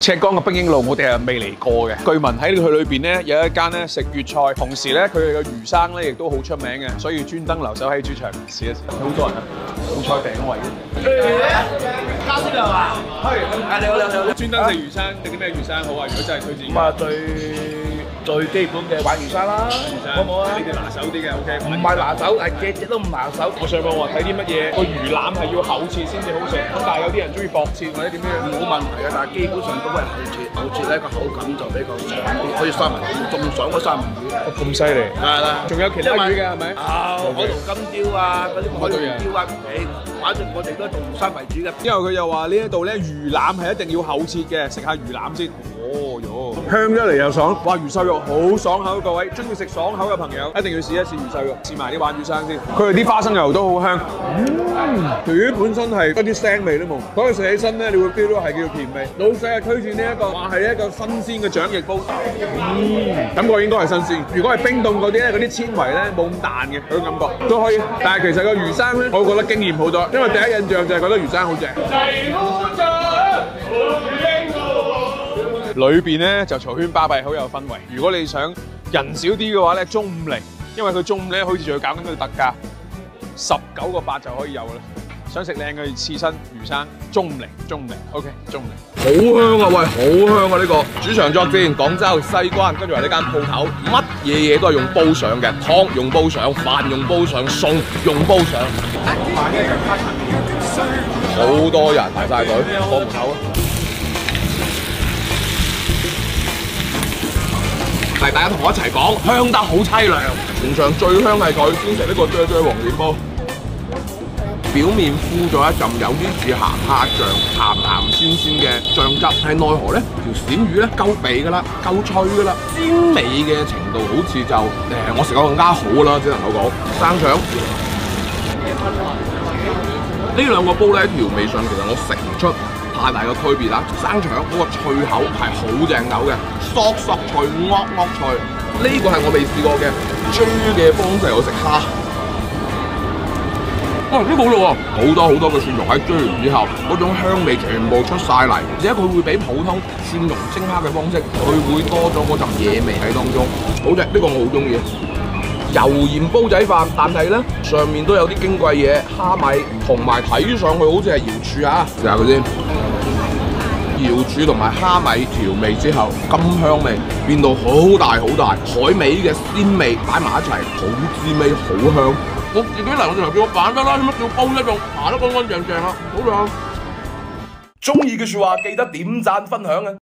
赤岗嘅冰英路，我哋係未嚟過嘅。據聞喺佢裏邊咧有一間咧食粵菜，同時咧佢哋嘅魚生咧亦都好出名嘅，所以專登留守喺主場試一試。好多人啊，好菜訂位家先生啊，係，啊你好你好你好，專登食魚生，食啲咩魚生好啊？如果真係推薦，咁啊最最基本嘅玩魚生啦，好唔好啊？呢啲拿手啲嘅，OK。唔係拿手，係隻隻都唔拿手。我上網話睇啲乜嘢，個魚腩係要厚切先至好食，咁但係有啲人中意薄切或者點樣。冇問題嘅，但係基本上都係厚切，厚切咧個口感就比較爽啲，可以三文魚，仲爽過三文魚。咁犀利，係啦，仲有其他魚嘅係咪？啊，海淘金雕啊，嗰啲海淘雕啊，你反正我哋都係做生為主嘅。因為佢又話呢一度咧魚腩係一定要厚切嘅，食下魚腩先。哦喲，香一嚟又爽，哇！魚瘦肉好爽口，各位中意食爽口嘅朋友一定要試一試魚瘦肉，試埋啲鯇魚生先。佢哋啲花生油都好香，嗯，魚本身係一啲腥味都冇，所以食起身咧，你會 feel 到係叫甜味。老細啊推薦呢一個話係一個新鮮嘅掌翼煲，嗯，感覺應該係新鮮。如果係冰凍嗰啲咧，嗰啲纖維咧冇咁彈嘅，嗰種感覺都可以。但係其實個魚生咧，我覺得驚豔好多，因為第一印象就係覺得魚生好正。裏邊咧就嘈喧巴閉，好有氛圍。如果你想人少啲嘅話咧，中午嚟，因為佢中午咧好似仲要搞緊佢特價，十九個八就可以有啦。想食靚嘅刺身魚生，中午嚟，中午嚟，OK，中午嚟。好香啊！喂，好香啊！呢、個主場作戰，廣州西關，跟住話呢間鋪頭乜嘢嘢都係用煲上嘅，湯用煲上，飯用煲上，餸用煲上。好多人排晒隊，放門口啊！大家同我一齊講，香得好凄涼。全場最香係佢，先食呢個啫啫黃連煲。表面敷咗一陣有啲似鹹蝦醬，鹹鹹鮮鮮嘅醬汁，係奈何咧條鱔魚咧夠肥噶啦，夠脆噶啦，鮮美嘅程度好似就誒、我食得更加好啦，只能夠講生腸。呢兩個煲咧調味上其實我食唔出太大嘅區別啦。生腸嗰個脆口係好正口嘅，索索脆，惡惡脆。呢、個係我未試過嘅豬嘅方式我食蝦。哇！呢個好咯喎，好多好多嘅蒜蓉喺追完之後，嗰種香味全部出晒嚟，而且佢會比普通蒜蓉蒸蝦嘅方式，佢會多咗嗰陣野味喺當中，好正！呢、個我好中意。油鹽煲仔飯，但係咧上面都有啲矜貴嘢，蝦米同埋睇上去好似係瑤柱啊！試下佢先，瑤柱同埋蝦米調味之後，金香味變到好大好大，海味嘅鮮味擺埋一齊，好滋味，好香。我自己嚟我就叫我揀得啦，乜叫煲一仲爬得乾乾淨淨啦，好靚。中意嘅説話記得點讚分享啊！